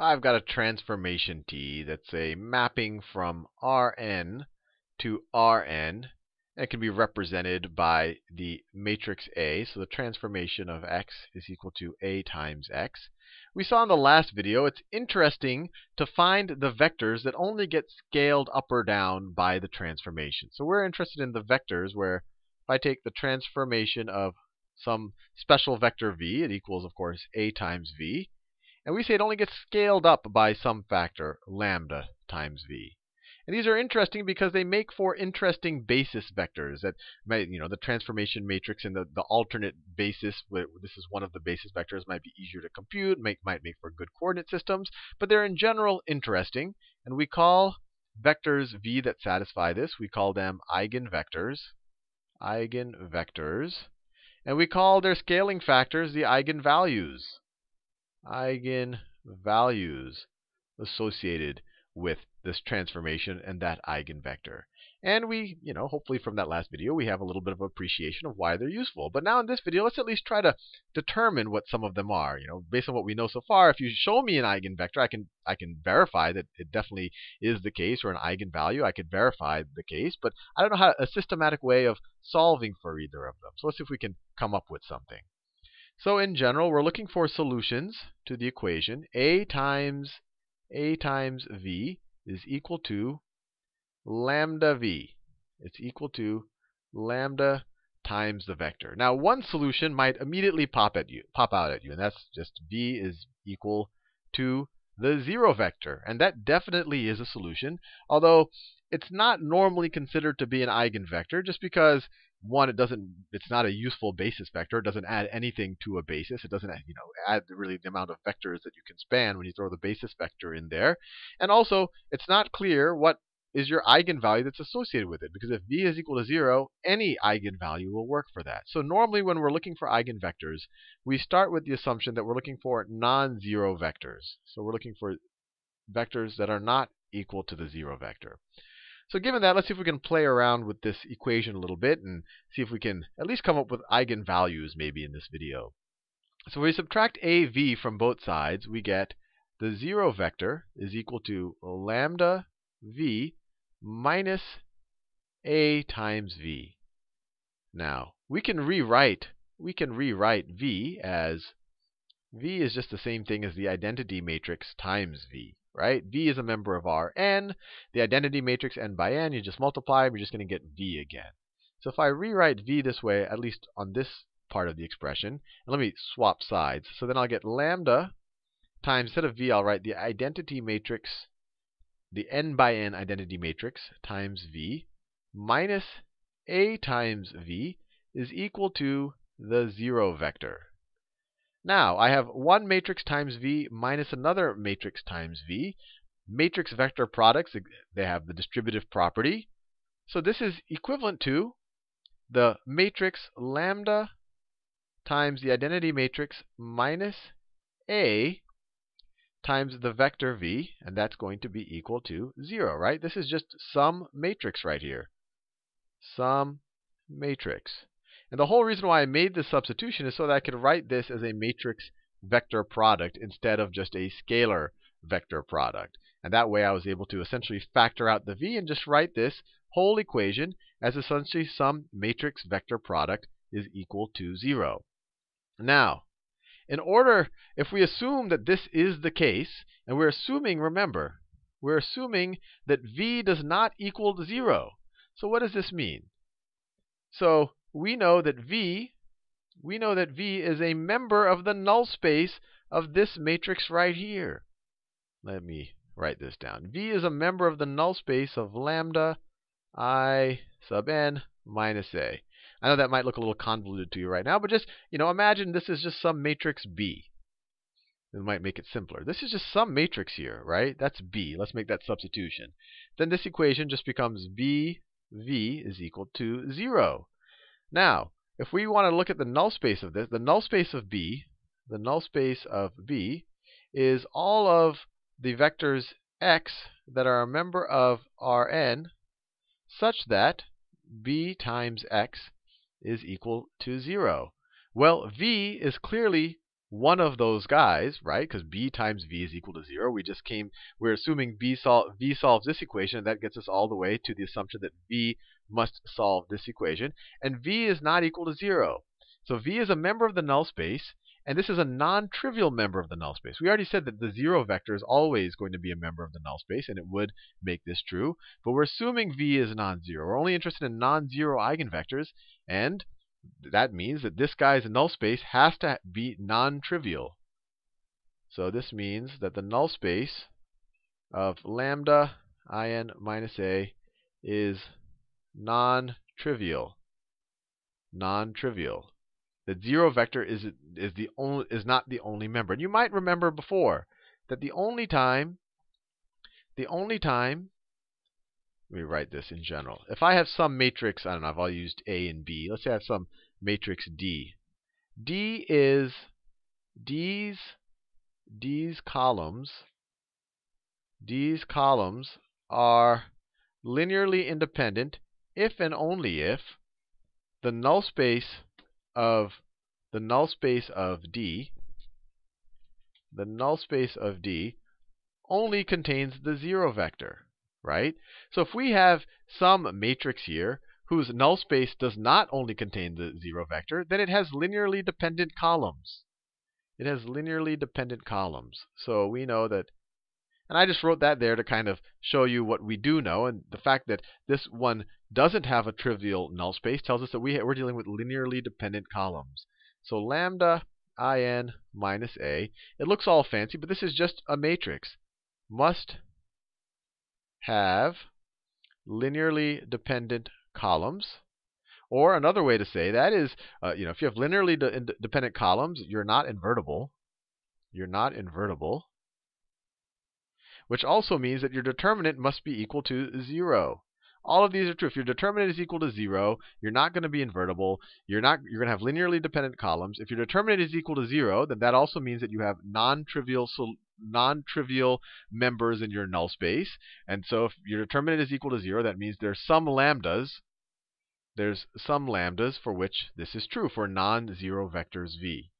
I've got a transformation T that's a mapping from Rn to Rn. It can be represented by the matrix A. So the transformation of x is equal to A times x. We saw in the last video, it's interesting to find the vectors that only get scaled up or down by the transformation. So we're interested in the vectors where if I take the transformation of some special vector v, it equals, of course, a times v. And we say it only gets scaled up by some factor, lambda times v. And these are interesting because they make for interesting basis vectors that you know, the transformation matrix and the, the alternate basis, this is one of the basis vectors, might be easier to compute, make, might make for good coordinate systems, but they're in general interesting. And we call vectors v that satisfy this, we call them eigenvectors. Eigenvectors. And we call their scaling factors the eigenvalues. Eigenvalues associated with this transformation and that eigenvector. And we, you know, hopefully from that last video, we have a little bit of appreciation of why they're useful. But now in this video, let's at least try to determine what some of them are. You know, based on what we know so far, if you show me an eigenvector, I can I can verify that it definitely is the case, or an eigenvalue, I could verify the case. But I don't know how a systematic way of solving for either of them. So let's see if we can come up with something. So in general, we're looking for solutions to the equation a times a times v is equal to lambda v. It's equal to lambda times the vector. Now, one solution might immediately pop at you, pop out at you, and that's just v is equal to the zero vector. And that definitely is a solution, although it's not normally considered to be an eigenvector just because one, it doesn't, it's not a useful basis vector. It doesn't add anything to a basis. It doesn't, you know, add really the amount of vectors that you can span when you throw the basis vector in there. And also, it's not clear what is your eigenvalue that's associated with it. Because if v is equal to 0, any eigenvalue will work for that. So normally when we're looking for eigenvectors, we start with the assumption that we're looking for non-zero vectors. So we're looking for vectors that are not equal to the 0 vector. So given that, let's see if we can play around with this equation a little bit and see if we can at least come up with eigenvalues maybe in this video. So we subtract AV from both sides, we get the 0 vector is equal to lambda v minus a times v. Now, we can rewrite we can rewrite v as v is just the same thing as the identity matrix times v right? V is a member of Rn. The identity matrix n by n, you just multiply, we're just going to get V again. So if I rewrite V this way, at least on this part of the expression, and let me swap sides. So then I'll get lambda times, instead of V, I'll write the identity matrix, the n by n identity matrix times V minus A times V is equal to the 0 vector. Now, I have one matrix times V minus another matrix times V. Matrix vector products, they have the distributive property. So this is equivalent to the matrix lambda times the identity matrix minus A times the vector V, and that's going to be equal to 0, right? This is just some matrix right here. Some matrix. And the whole reason why I made this substitution is so that I could write this as a matrix vector product instead of just a scalar vector product. And that way I was able to essentially factor out the v and just write this whole equation as essentially some matrix vector product is equal to 0. Now, in order, if we assume that this is the case, and we're assuming, remember, we're assuming that v does not equal to 0. So what does this mean? So we know that V we know that V is a member of the null space of this matrix right here. Let me write this down. V is a member of the null space of lambda i sub n minus a. I know that might look a little convoluted to you right now, but just, you know, imagine this is just some matrix B. It might make it simpler. This is just some matrix here, right? That's B. Let's make that substitution. Then this equation just becomes B V is equal to 0. Now, if we want to look at the null space of this, the null space of B, the null space of B is all of the vectors x that are a member of Rn such that b times x is equal to 0. Well, v is clearly one of those guys, right? Because b times v is equal to 0. We just came, we're assuming b sol v solves this equation, and that gets us all the way to the assumption that v must solve this equation. And v is not equal to 0. So v is a member of the null space, and this is a non-trivial member of the null space. We already said that the 0 vector is always going to be a member of the null space, and it would make this true. But we're assuming v is non-zero. We're only interested in non-zero eigenvectors, and that means that this guy's null space has to be non-trivial. So this means that the null space of lambda in minus a is non-trivial. Non-trivial. The zero vector is is the only is not the only member. And you might remember before that the only time the only time let me write this in general. If I have some matrix, I don't know if I'll use A and B. Let's say I have some matrix D. D is D's D's columns D's columns are linearly independent if and only if the null space of the null space of D the null space of D only contains the zero vector right? So if we have some matrix here whose null space does not only contain the zero vector, then it has linearly dependent columns. It has linearly dependent columns. So we know that, and I just wrote that there to kind of show you what we do know. And the fact that this one doesn't have a trivial null space tells us that we, we're dealing with linearly dependent columns. So lambda in minus a, it looks all fancy, but this is just a matrix, must have linearly dependent columns. Or another way to say that is, uh, you know, if you have linearly de dependent columns, you're not invertible. You're not invertible. Which also means that your determinant must be equal to 0. All of these are true. If your determinant is equal to 0, you're not going to be invertible. You're not you're going to have linearly dependent columns. If your determinant is equal to 0, then that also means that you have non-trivial non-trivial members in your null space. And so if your determinant is equal to 0, that means there's some lambdas. There's some lambdas for which this is true for non-zero vectors v.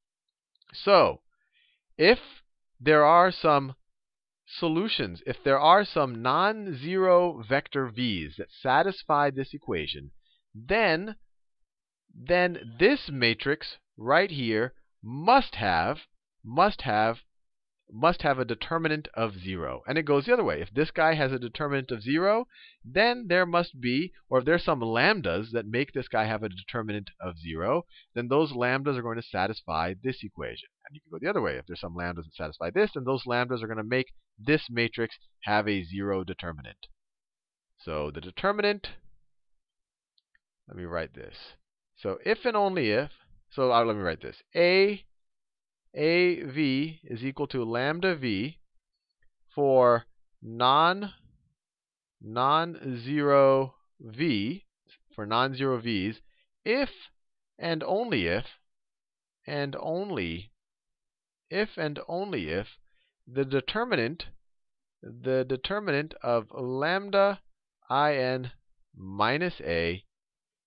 So, if there are some solutions, if there are some non-zero vector v's that satisfy this equation, then then this matrix right here must have must have must have a determinant of 0. And it goes the other way. If this guy has a determinant of 0, then there must be, or if there's some lambdas that make this guy have a determinant of 0, then those lambdas are going to satisfy this equation. And you can go the other way. If there's some lambdas that satisfy this, then those lambdas are going to make this matrix have a 0 determinant. So the determinant, let me write this. So if and only if, so let me write this. A AV is equal to lambda V for non non-zero V for non-zero V's if and only if and only if and only if the determinant the determinant of lambda in minus a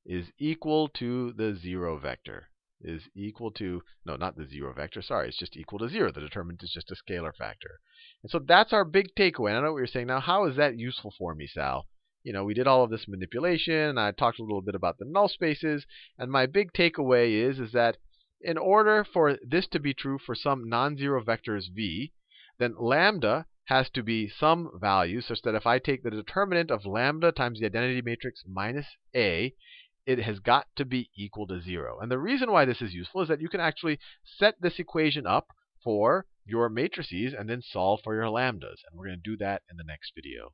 is equal to the zero vector is equal to, no, not the zero vector, sorry, it's just equal to zero. The determinant is just a scalar factor. And so that's our big takeaway. And I know what you're saying. Now, how is that useful for me, Sal? You know, we did all of this manipulation. and I talked a little bit about the null spaces. And my big takeaway is, is that in order for this to be true for some non-zero vectors v, then lambda has to be some value such that if I take the determinant of lambda times the identity matrix minus a, it has got to be equal to 0. And the reason why this is useful is that you can actually set this equation up for your matrices and then solve for your lambdas. And we're going to do that in the next video.